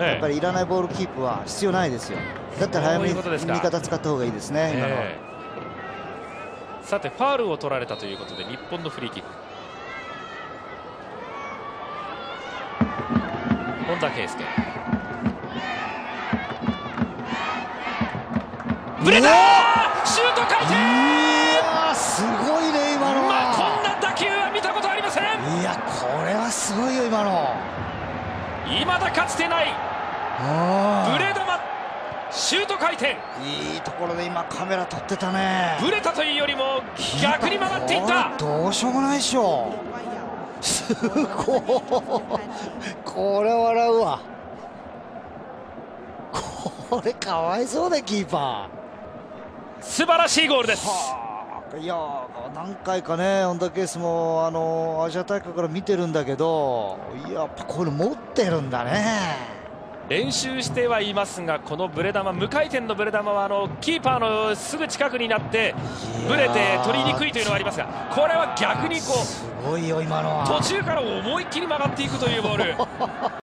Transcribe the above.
ええ。やっぱりいらないボールキープは必要ないですよ。だったら早めに味方使った方がいいですね今の。さてファールを取られたということで日本のフリーキック。本田圭佑。ブレたシュート回転!いやーすごいね今のまあこんは、な打球は見たことありません。いやこれはすごいよ今の未だかつてないうんブレ球シュート回転。いいところで今カメラ撮ってたね。ブレたというよりも逆に回っていった。どうしようもないでしょ。すごい。これ笑うわ。これかわいそうだよキーパ素晴らしいゴールです。ーいやー何回かね本田ケースもあのアジア大会から見てるんだけどいややっぱこれ持ってるんだね。練習してはいますがこのブレ球無回転のブレ球はあのキーパーのすぐ近くになってブレて取りにくいというのはありますがこれは逆にこすごいよ今のは。う途中から思いっきり曲がっていくというボール